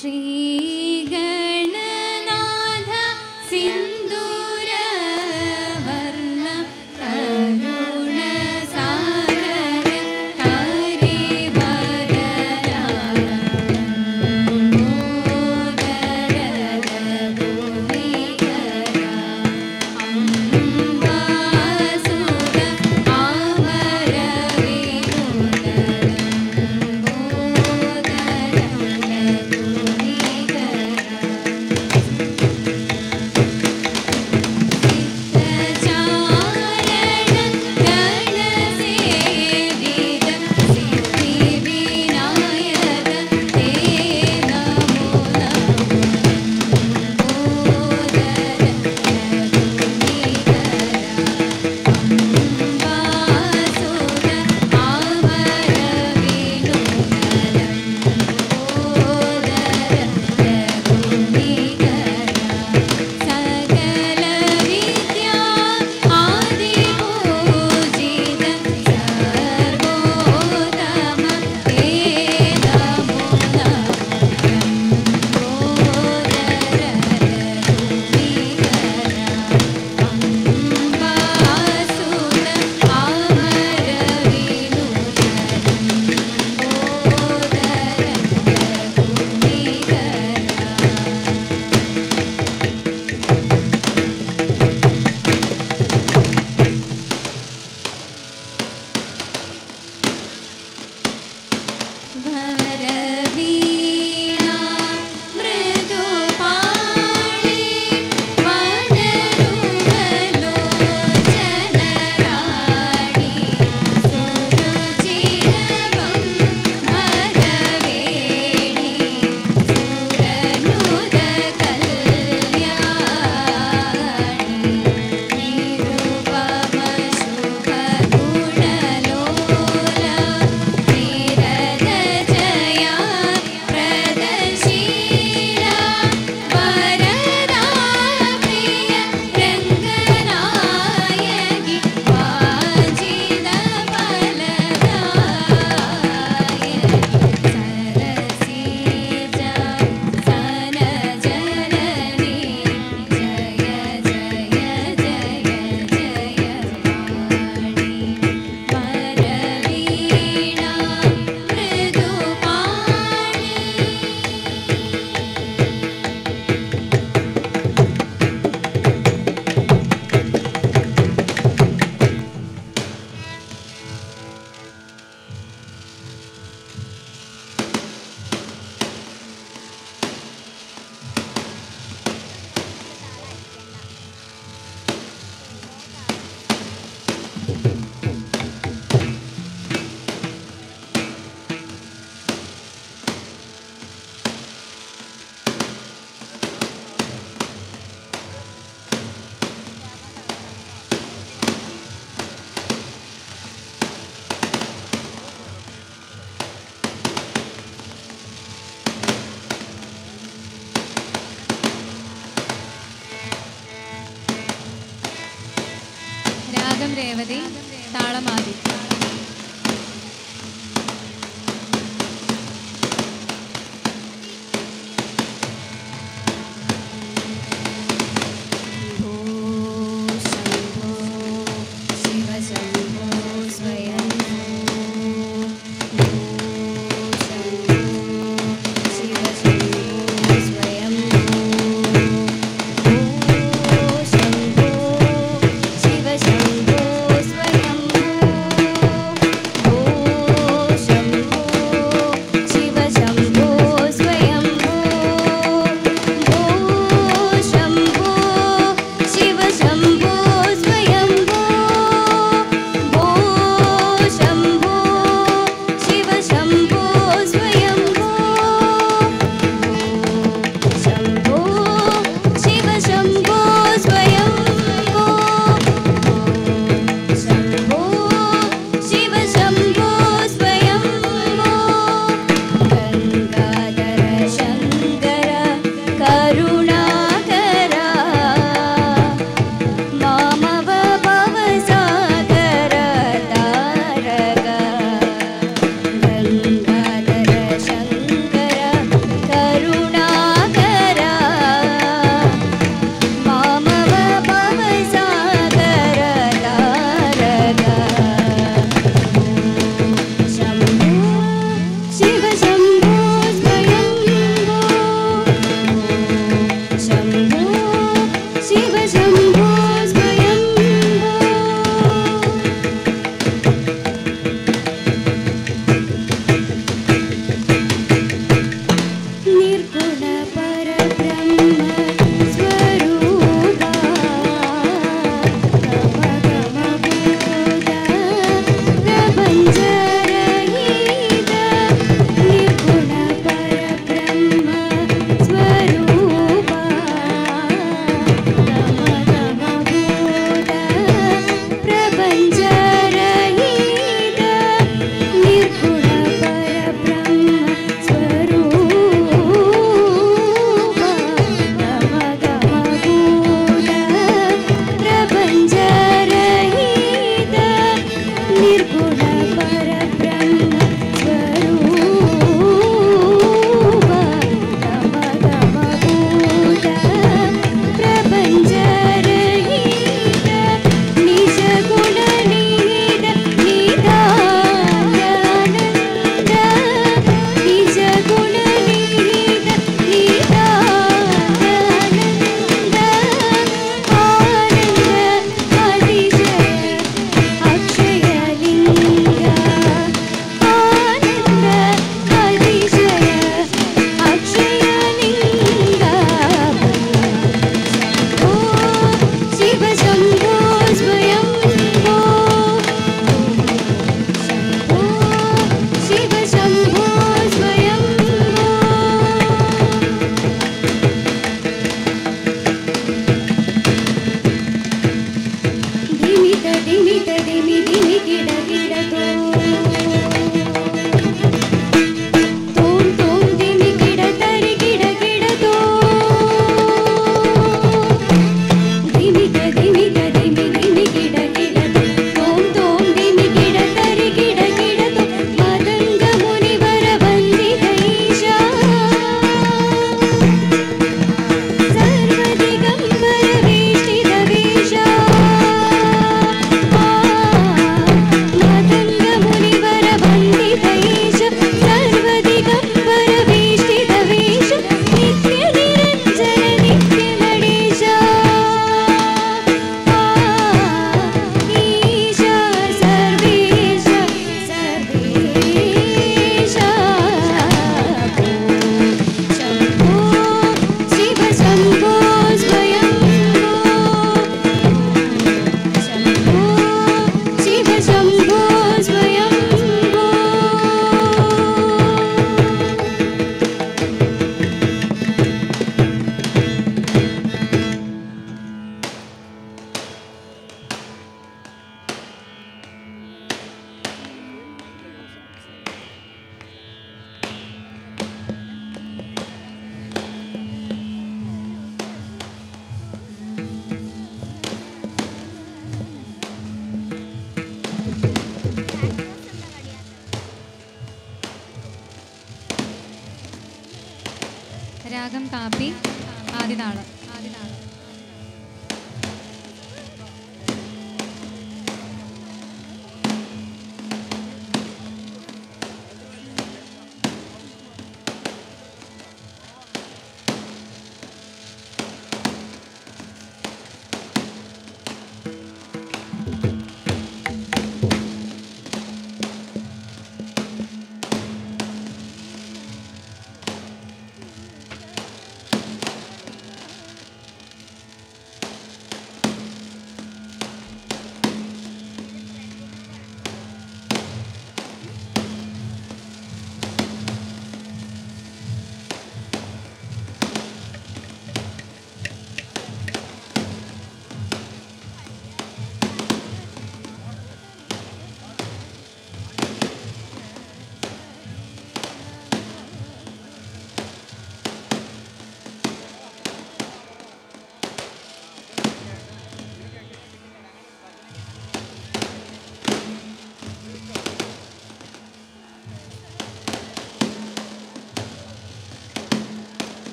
श्री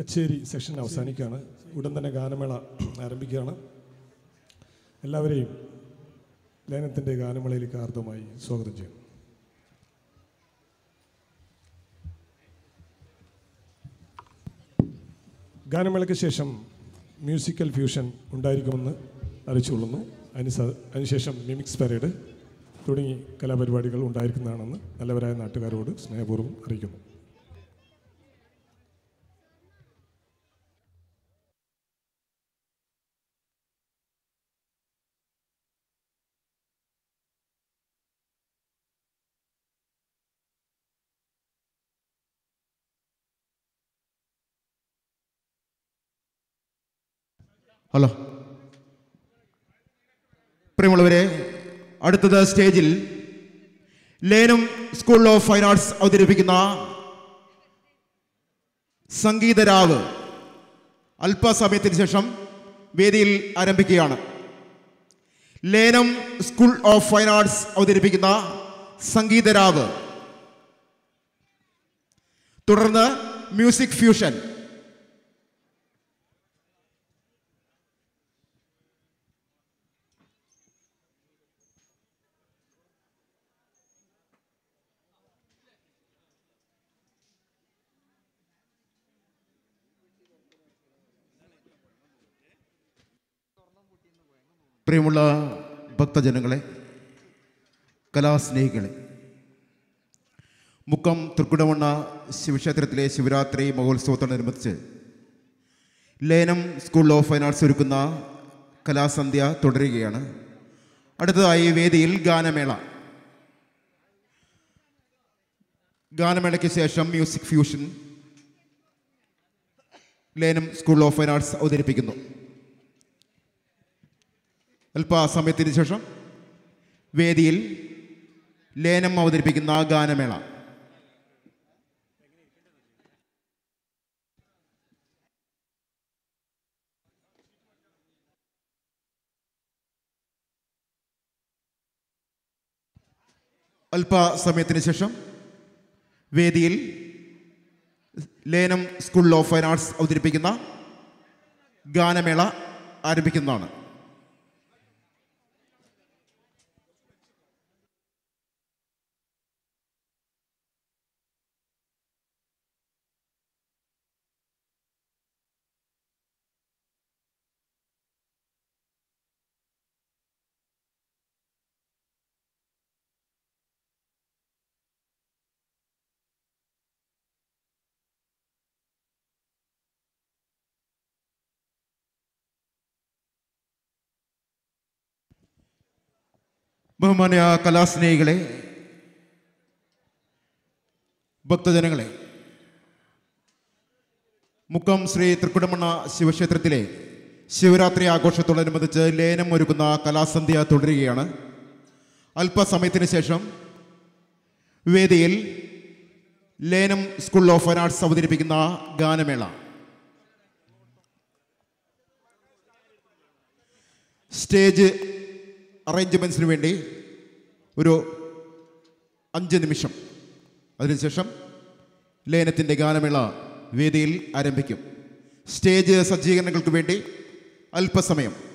കച്ചേരി സെഷൻ അവസാനിക്കുകയാണ്. ഉടൻ തന്നെ ഗാനമേള ആരംഭിക്കുകയാണ്. എല്ലാവരെയും ലയനത്തിന്റെ ഗാനമേളയിലേക്ക് ആർദ്രമായി സ്വാഗതം ചെയ്യുന്നു. ഗാനമേളയ്ക്ക് ശേഷം മ്യൂസിക്കൽ ഫ്യൂഷൻ ഉണ്ടായിരിക്കുമെന്ന് അറിയിച്ചുകൊള്ളുന്നു. അതിന് അതിനുശേഷം മിമിക്സ് പരേഡ് തുടങ്ങി കലാപരിപാടികൾ ഉണ്ടായിരിക്കുന്നതാണെന്ന് നല്ലവരായ നാട്ടുകാരോട് സ്നേഹപൂർവം അറിയിക്കുന്നു. ഹലോ. പ്രിയമുള്ളവരെ അടുത്തത് സ്റ്റേജിൽ Lenam school of fine arts അവതരിപ്പിക്കുന്ന സംഗീതരാവ് അല്പസമയത്തിന് ശേഷം വേദിയിൽ ആരംഭിക്കുകയാണ്. Lenam school of fine arts അവതരിപ്പിക്കുന്ന സംഗീതരാവ്. തുടർന്ന് മ്യൂസിക് ഫ്യൂഷൻ പ്രിയമുള്ള ഭക്തജനങ്ങളെ കലാസ്നേഹികളെ മുക്കം തൃക്കുടമണ്ണ ശിവക്ഷേത്രത്തിലെ Shivaratri മഹോത്സവത്തോടനുബന്ധിച്ച് Lenam school of fine arts ഒരുക്കുന്ന കലാസന്ധ്യ തുടരുകയാണ്. അടുത്തതായി വേദിയിൽ ഗാനമേള. ഗാനമേളയ്ക്ക് ശേഷം music fusion Lenam school of fine arts അവതരിപ്പിക്കുന്നു. അല്പസമയത്തിന് ശേഷം വേദിയിൽ ലേനം അവതരിപ്പിക്കുന്ന ഗാനമേള. അല്പസമയത്തിന് ശേഷം വേദിയിൽ Lenam school of fine arts അവതരിപ്പിക്കുന്ന ഗാനമേള ആരംഭിക്കുന്നതാണ്. ബഹുമാന്യ കലാസ്നേഹികളെ ഭക്തജനങ്ങളെ മുക്കം ശ്രീ തൃക്കുടമണ്ണ ശിവക്ഷേത്രത്തിലെ ശിവരാത്രി ആഘോഷത്തോടനുബന്ധിച്ച് ലേനം ഒരുക്കുന്ന കലാസന്ധ്യ തുടരുകയാണ്. അല്പസമയത്തിന് ശേഷം വേദിയിൽ Lenam school of fine arts അവതരിപ്പിക്കുന്ന ഗാനമേള. സ്റ്റേജ് അറേഞ്ച്മെന്റ്സിന് വേണ്ടി ഒരു അഞ്ച് നിമിഷം. അതിനുശേഷം ലേനത്തിന്റെ ഗാനമേള വേദിയിൽ ആരംഭിക്കും. സ്റ്റേജ് സജ്ജീകരണങ്ങൾക്ക് വേണ്ടി അല്പസമയം.